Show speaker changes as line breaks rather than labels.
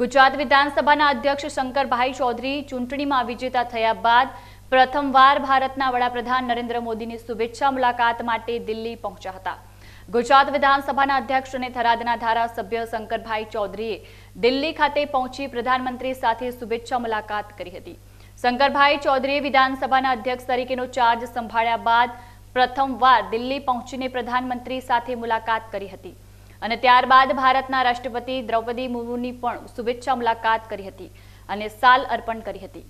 ગુજરાત વિધાનસભાના અધ્યક્ષ શંકરભાઈ ચૌધરી ચૂંટણીમાં વિજેતા થયા બાદ પ્રથમવાર ભારતના વડાપ્રધાન નરેન્દ્ર મોદીની શુભેચ્છા મુલાકાત માટે દિલ્હી પહોંચ્યા હતા. ગુજરાત વિધાનસભાના અધ્યક્ષ અને થરાદના ધારાસભ્ય શંકરભાઈ ચૌધરીએ દિલ્હી ખાતે પહોંચી પ્રધાનમંત્રી સાથે શુભેચ્છા મુલાકાત કરી હતી. શંકરભાઈ ચૌધરીએ વિધાનસભાના અધ્યક્ષ તરીકેનો ચાર્જ સંભાળ્યા બાદ પ્રથમવાર દિલ્હી પહોંચીને પ્રધાનમંત્રી સાથે મુલાકાત કરી હતી. અને ત્યારબાદ ભારતના રાષ્ટ્રપતિ દ્રૌપદી મુર્મુની પણ શુભેચ્છા મુલાકાત કરી હતી અને સાલ અર્પણ કરી હતી.